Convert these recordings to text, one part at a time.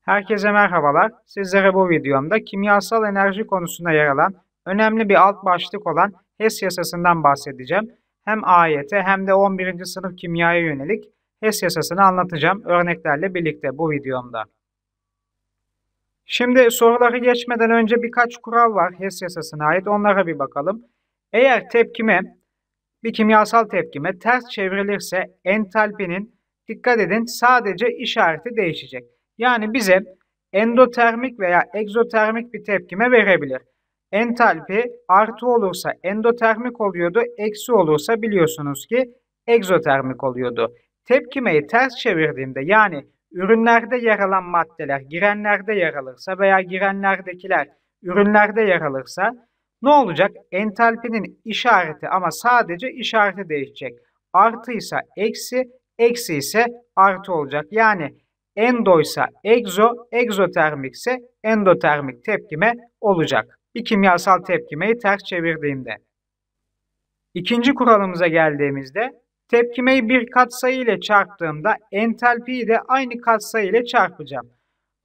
Herkese merhabalar. Sizlere bu videomda kimyasal enerji konusunda yer alan önemli bir alt başlık olan HES yasasından bahsedeceğim. Hem AYT hem de 11. sınıf kimyaya yönelik HES yasasını anlatacağım örneklerle birlikte bu videomda. Şimdi soruları geçmeden önce birkaç kural var HES yasasına ait onlara bir bakalım. Eğer tepkime bir kimyasal tepkime ters çevrilirse entalpinin dikkat edin sadece işareti değişecek. Yani bize endotermik veya egzotermik bir tepkime verebilir. Entalpi artı olursa endotermik oluyordu, eksi olursa biliyorsunuz ki egzotermik oluyordu. Tepkimeyi ters çevirdiğimde yani ürünlerde yer alan maddeler girenlerde yer alırsa veya girenlerdekiler ürünlerde yer alırsa ne olacak? Entalpinin işareti ama sadece işareti değişecek. Artıysa eksi, eksi ise artı olacak. Yani endoysa egzo, egzotermikse endotermik tepkime olacak. Bir kimyasal tepkimeyi ters çevirdiğimde. İkinci kuralımıza geldiğimizde tepkimeyi bir katsayı ile çarptığımda entalpiyi de aynı katsayı ile çarpacağım.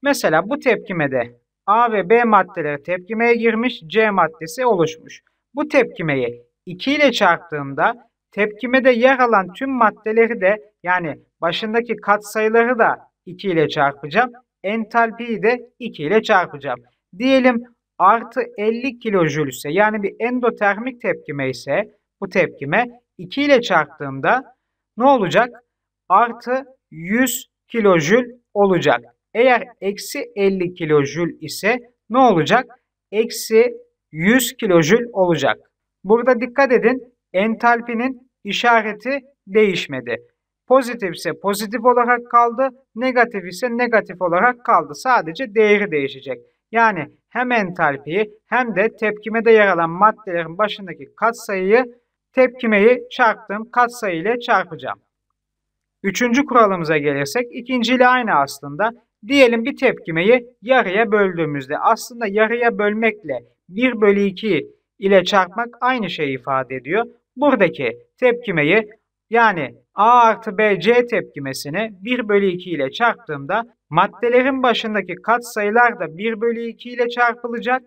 Mesela bu tepkimede A ve B maddeleri tepkimeye girmiş, C maddesi oluşmuş. Bu tepkimeyi 2 ile çarptığımda tepkimede yer alan tüm maddeleri de yani başındaki katsayıları da 2 ile çarpacağım. Entalpiyi de 2 ile çarpacağım. Diyelim artı 50 kilojül ise yani bir endotermik tepkime ise bu tepkime 2 ile çarptığımda ne olacak? Artı 100 kilojül olacak. Eğer eksi 50 kilojül ise ne olacak? Eksi 100 kilojül olacak. Burada dikkat edin entalpinin işareti değişmedi. Pozitif ise pozitif olarak kaldı, negatif ise negatif olarak kaldı. Sadece değeri değişecek. Yani hem entalpiyi hem de tepkimede yer alan maddelerin başındaki katsayıyı tepkimeyi çarptığım katsayı ile çarpacağım. Üçüncü kuralımıza gelirsek ikinci ile aynı aslında. Diyelim bir tepkimeyi yarıya böldüğümüzde aslında yarıya bölmekle 1 bölü 2 ile çarpmak aynı şeyi ifade ediyor. Buradaki tepkimeyi yani A artı B C tepkimesini 1 bölü 2 ile çarptığımda maddelerin başındaki katsayılar da 1 bölü 2 ile çarpılacak.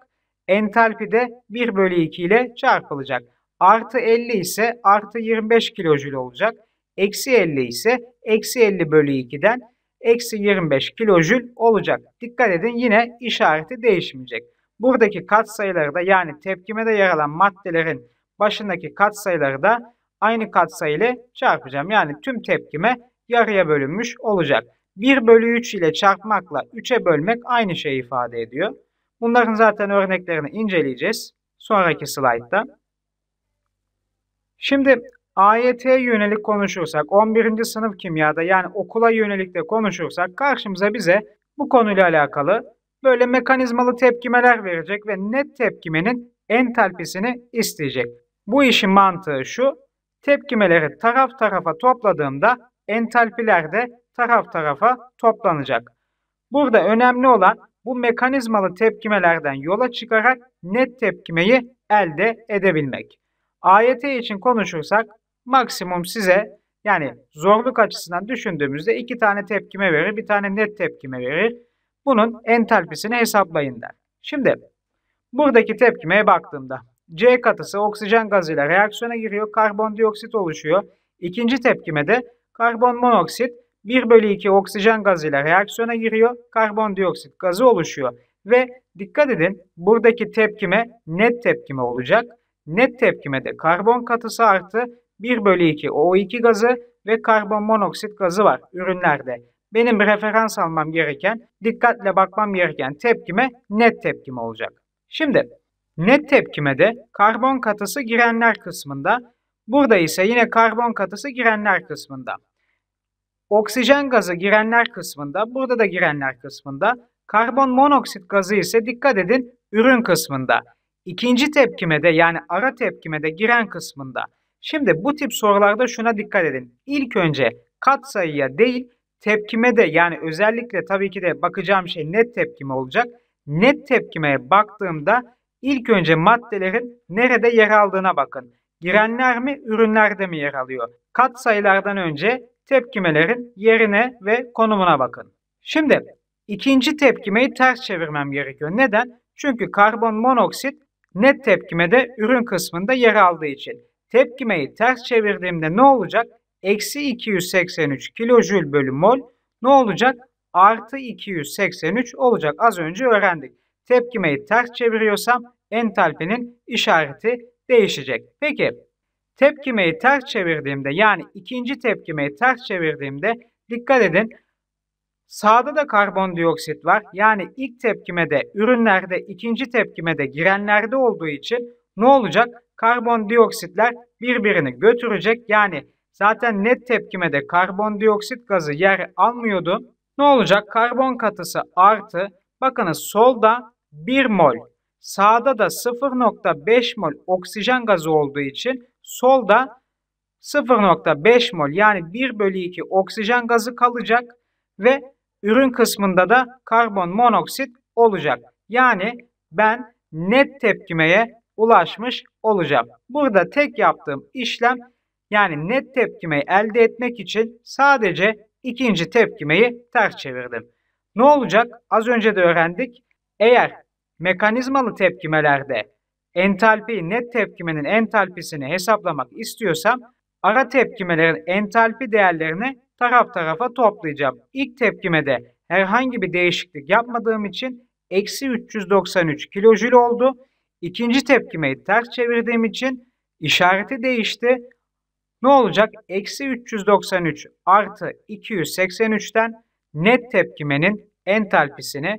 Entalpi de 1 bölü 2 ile çarpılacak. Artı 50 ise artı 25 kilojül olacak. Eksi 50 ise eksi 50 bölü 2'den eksi 25 kilojül olacak. Dikkat edin yine işareti değişmeyecek. Buradaki katsayıları da yani tepkimede yer alan maddelerin başındaki katsayıları da aynı katsayı ile çarpacağım. Yani tüm tepkime yarıya bölünmüş olacak. 1 bölü 3 ile çarpmakla 3'e bölmek aynı şeyi ifade ediyor. Bunların zaten örneklerini inceleyeceğiz sonraki slaytta. Şimdi AYT'ye yönelik konuşursak 11. sınıf kimyada yani okula yönelik de konuşursak karşımıza bize bu konuyla alakalı böyle mekanizmalı tepkimeler verecek ve net tepkimenin entalpisini isteyecek. Bu işin mantığı şu. Tepkimeleri taraf tarafa topladığımda entalpiler de taraf tarafa toplanacak. Burada önemli olan bu mekanizmalı tepkimelerden yola çıkarak net tepkimeyi elde edebilmek. AYT için konuşursak maksimum size yani zorluk açısından düşündüğümüzde iki tane tepkime verir, bir tane net tepkime verir. Bunun entalpisini hesaplayın der. Şimdi buradaki tepkimeye baktığımda C katısı oksijen gazıyla reaksiyona giriyor, karbondioksit oluşuyor. İkinci tepkimede karbon monoksit 1 bölü 2 oksijen gazıyla reaksiyona giriyor, karbondioksit gazı oluşuyor. Ve dikkat edin buradaki tepkime net tepkime olacak. Net tepkimede karbon katısı artı 1 bölü 2 O2 gazı ve karbon monoksit gazı var ürünlerde. Benim referans almam gereken, dikkatle bakmam gereken tepkime net tepkime olacak. Şimdi net tepkimede karbon katısı girenler kısmında, burada ise yine karbon katısı girenler kısmında. Oksijen gazı girenler kısmında, burada da girenler kısmında. Karbon monoksit gazı ise dikkat edin ürün kısmında. İkinci tepkimede yani ara tepkimede giren kısmında. Şimdi bu tip sorularda şuna dikkat edin. İlk önce katsayıya değil tepkime de yani özellikle tabii ki de bakacağım şey net tepkime olacak. Net tepkimeye baktığımda ilk önce maddelerin nerede yer aldığına bakın. Girenler mi, ürünlerde mi yer alıyor? Kat sayılardan önce tepkimelerin yerine ve konumuna bakın. Şimdi ikinci tepkimeyi ters çevirmem gerekiyor. Neden? Çünkü karbon monoksit net tepkimede ürün kısmında yer aldığı için. Tepkimeyi ters çevirdiğimde ne olacak? Eksi 283 kilojül bölü mol ne olacak? Artı 283 olacak. Az önce öğrendik. Tepkimeyi ters çeviriyorsam entalpinin işareti değişecek. Peki tepkimeyi ters çevirdiğimde yani ikinci tepkimeyi ters çevirdiğimde dikkat edin Sağda da karbondioksit var. Yani ilk tepkimede ürünlerde ikinci tepkimede girenlerde olduğu için ne olacak? Karbondioksitler birbirini götürecek. Yani zaten net tepkimede karbondioksit gazı yer almıyordu. Ne olacak? Karbon katısı artı. Bakınız solda 1 mol. Sağda da 0.5 mol oksijen gazı olduğu için solda 0.5 mol yani 1 bölü 2 oksijen gazı kalacak ve ürün kısmında da karbon monoksit olacak. Yani ben net tepkimeye ulaşmış olacağım. Burada tek yaptığım işlem yani net tepkimeyi elde etmek için sadece ikinci tepkimeyi ters çevirdim. Ne olacak? Az önce de öğrendik. Eğer mekanizmalı tepkimelerde entalpi net tepkimenin entalpisini hesaplamak istiyorsam ara tepkimelerin entalpi değerlerini taraf tarafa toplayacağım. İlk tepkimede herhangi bir değişiklik yapmadığım için eksi 393 kilojül oldu. İkinci tepkimeyi ters çevirdiğim için işareti değişti. Ne olacak? Eksi 393 artı 283'ten net tepkimenin entalpisini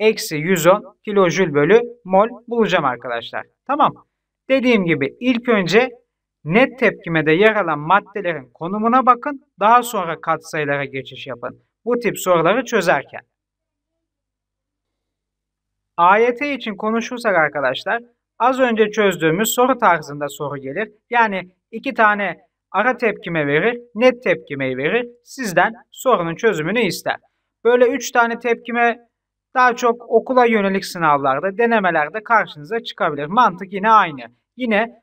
eksi 110 kilojül bölü mol bulacağım arkadaşlar. Tamam. Dediğim gibi ilk önce net tepkimede yer alan maddelerin konumuna bakın. Daha sonra katsayılara geçiş yapın. Bu tip soruları çözerken. AYT için konuşursak arkadaşlar az önce çözdüğümüz soru tarzında soru gelir. Yani iki tane ara tepkime verir, net tepkimeyi verir. Sizden sorunun çözümünü ister. Böyle üç tane tepkime daha çok okula yönelik sınavlarda, denemelerde karşınıza çıkabilir. Mantık yine aynı. Yine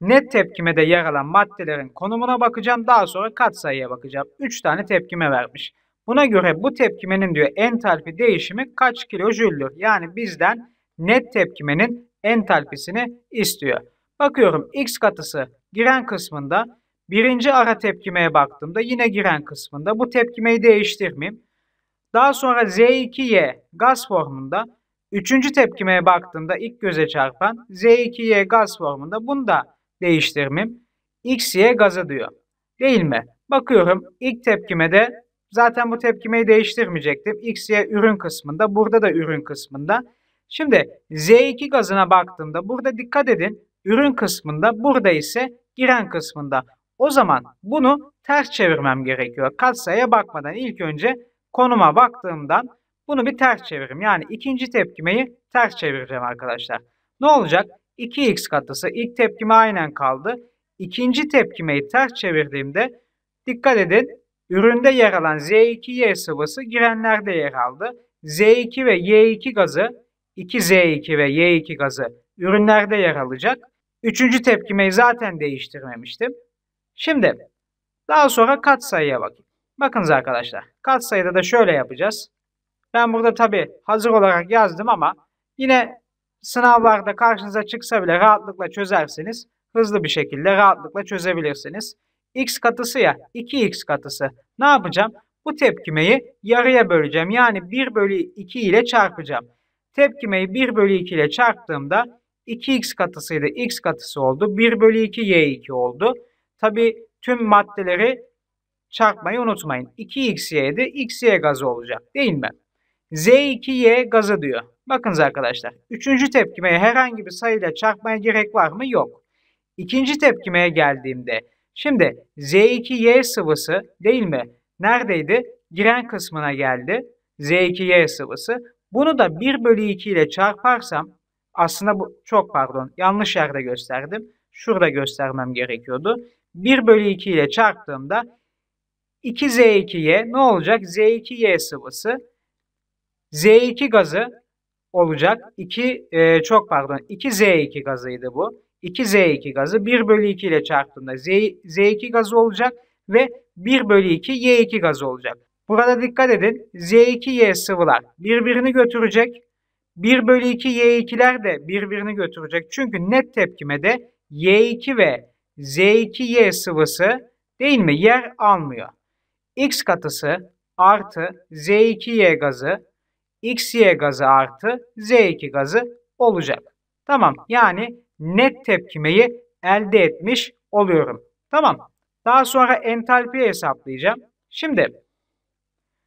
net tepkimede yer alan maddelerin konumuna bakacağım. Daha sonra katsayıya bakacağım. 3 tane tepkime vermiş. Buna göre bu tepkimenin diyor entalpi değişimi kaç kilojüldür? Yani bizden net tepkimenin entalpisini istiyor. Bakıyorum X katısı giren kısmında birinci ara tepkimeye baktığımda yine giren kısmında bu tepkimeyi değiştirmeyeyim. Daha sonra Z2Y gaz formunda üçüncü tepkimeye baktığımda ilk göze çarpan Z2Y gaz formunda bunu da değiştirmeyeyim. XY gazı diyor. Değil mi? Bakıyorum ilk tepkimede Zaten bu tepkimeyi değiştirmeyecektim. X, Y ürün kısmında. Burada da ürün kısmında. Şimdi Z2 gazına baktığımda burada dikkat edin. Ürün kısmında burada ise giren kısmında. O zaman bunu ters çevirmem gerekiyor. Katsayıya bakmadan ilk önce konuma baktığımdan bunu bir ters çeviririm. Yani ikinci tepkimeyi ters çevireceğim arkadaşlar. Ne olacak? 2x katısı ilk tepkime aynen kaldı. İkinci tepkimeyi ters çevirdiğimde dikkat edin Üründe yer alan Z2Y sıvısı girenlerde yer aldı. Z2 ve Y2 gazı 2Z2 ve Y2 gazı ürünlerde yer alacak. Üçüncü tepkimeyi zaten değiştirmemiştim. Şimdi daha sonra katsayıya bakayım. Bakınız arkadaşlar katsayıda da şöyle yapacağız. Ben burada tabi hazır olarak yazdım ama yine sınavlarda karşınıza çıksa bile rahatlıkla çözersiniz. Hızlı bir şekilde rahatlıkla çözebilirsiniz x katısı ya 2x katısı. Ne yapacağım? Bu tepkimeyi yarıya böleceğim. Yani 1 bölü 2 ile çarpacağım. Tepkimeyi 1 bölü 2 ile çarptığımda 2x katısıydı x katısı oldu. 1 bölü 2 y2 oldu. Tabi tüm maddeleri çarpmayı unutmayın. 2xy'de xy gazı olacak değil mi? Z2y gazı diyor. Bakınız arkadaşlar. Üçüncü tepkimeye herhangi bir sayıyla çarpmaya gerek var mı? Yok. İkinci tepkimeye geldiğimde Şimdi Z2Y sıvısı değil mi? Neredeydi? Giren kısmına geldi. Z2Y sıvısı. Bunu da 1 bölü 2 ile çarparsam aslında bu çok pardon yanlış yerde gösterdim. Şurada göstermem gerekiyordu. 1 bölü 2 ile çarptığımda 2Z2Y ne olacak? Z2Y sıvısı Z2 gazı olacak. 2 e, çok pardon 2Z2 gazıydı bu. 2Z2 gazı 1 bölü 2 ile çarptığında Z, Z2 gazı olacak ve 1 bölü 2 Y2 gazı olacak. Burada dikkat edin. Z2Y sıvılar birbirini götürecek. 1 bölü 2 Y2'ler de birbirini götürecek. Çünkü net tepkimede Y2 ve Z2Y sıvısı değil mi yer almıyor. X katısı artı Z2Y gazı, XY gazı artı Z2 gazı olacak. Tamam yani net tepkimeyi elde etmiş oluyorum. Tamam. Daha sonra entalpi hesaplayacağım. Şimdi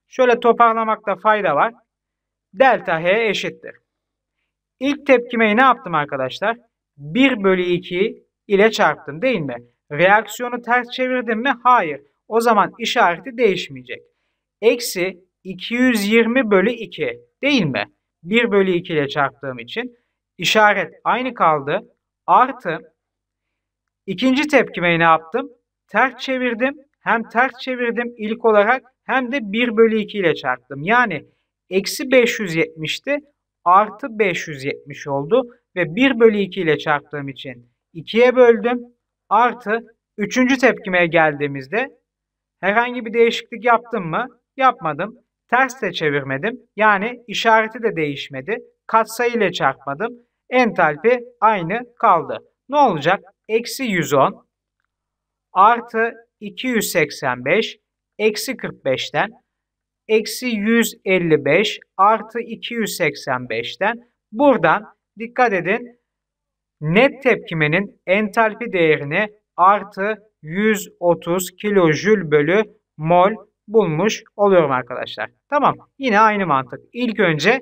şöyle toparlamakta fayda var. Delta H eşittir. İlk tepkimeyi ne yaptım arkadaşlar? 1 bölü 2 ile çarptım değil mi? Reaksiyonu ters çevirdim mi? Hayır. O zaman işareti değişmeyecek. Eksi 220 bölü 2 değil mi? 1 bölü 2 ile çarptığım için işaret aynı kaldı. Artı ikinci tepkimeyi ne yaptım? Ters çevirdim. Hem ters çevirdim ilk olarak hem de 1 bölü 2 ile çarptım. Yani eksi 570'ti artı 570 oldu ve 1 bölü 2 ile çarptığım için 2'ye böldüm. Artı 3. tepkimeye geldiğimizde herhangi bir değişiklik yaptım mı? Yapmadım. Ters de çevirmedim. Yani işareti de değişmedi. Katsayı ile çarpmadım. Entalpi aynı kaldı. Ne olacak? Eksi 110 artı 285 eksi 45'ten eksi 155 artı 285'ten buradan dikkat edin net tepkimenin entalpi değerini artı 130 kilojül bölü mol bulmuş oluyorum arkadaşlar. Tamam yine aynı mantık. İlk önce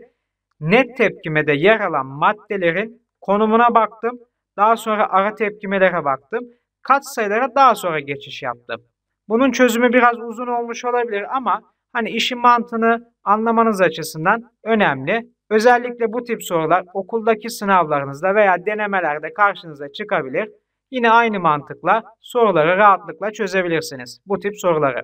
net tepkimede yer alan maddelerin konumuna baktım. Daha sonra ara tepkimelere baktım. Kat sayılara daha sonra geçiş yaptım. Bunun çözümü biraz uzun olmuş olabilir ama hani işin mantığını anlamanız açısından önemli. Özellikle bu tip sorular okuldaki sınavlarınızda veya denemelerde karşınıza çıkabilir. Yine aynı mantıkla soruları rahatlıkla çözebilirsiniz. Bu tip soruları.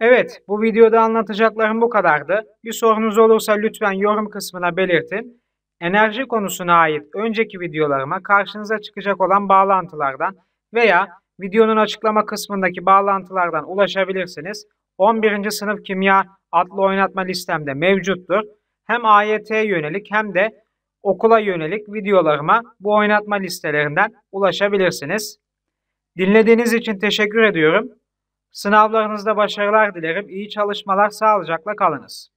Evet, bu videoda anlatacaklarım bu kadardı. Bir sorunuz olursa lütfen yorum kısmına belirtin. Enerji konusuna ait önceki videolarıma karşınıza çıkacak olan bağlantılardan veya videonun açıklama kısmındaki bağlantılardan ulaşabilirsiniz. 11. sınıf kimya adlı oynatma listemde mevcuttur. Hem AYT'ye yönelik hem de okula yönelik videolarıma bu oynatma listelerinden ulaşabilirsiniz. Dinlediğiniz için teşekkür ediyorum. Sınavlarınızda başarılar dilerim. İyi çalışmalar, sağlıcakla kalınız.